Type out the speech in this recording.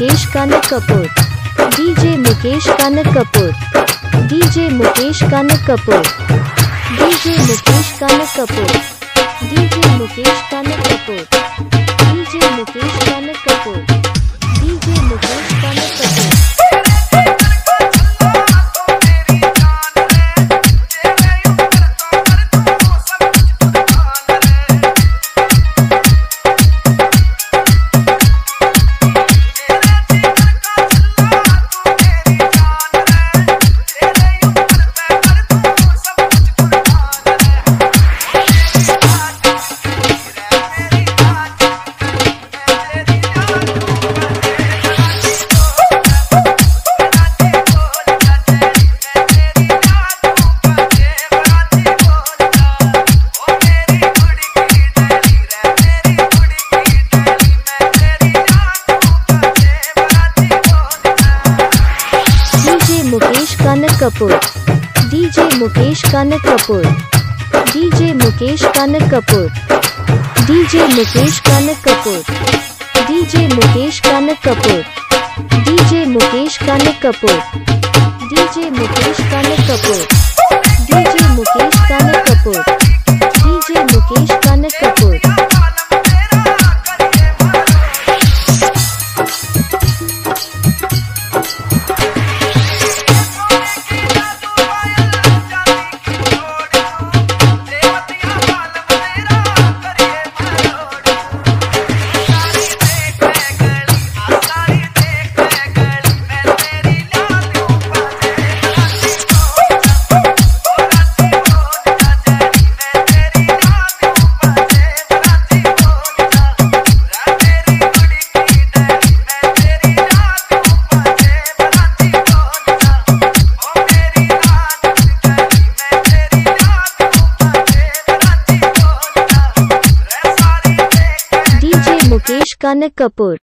Mukesh Kanak Kapoor. DJ Mukesh Kanak Kapoor. DJ Mukesh Kanak Kapoor. DJ Mukesh Kanak Kapoor. DJ Mukesh Kanak Kapoor. DJ Mukesh Kanak Kapoor. DJ Mukesh Kanak Kapoor. DJ Mukesh Kanak Kapoor. DJ Mukesh Kanak Kapoor. DJ Mukesh Kanak Kapoor. DJ Mukesh Kanak Kapoor. DJ Mukesh Kanak Kapoor. Kanak Kapoor